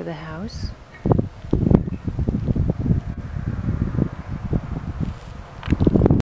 of the house.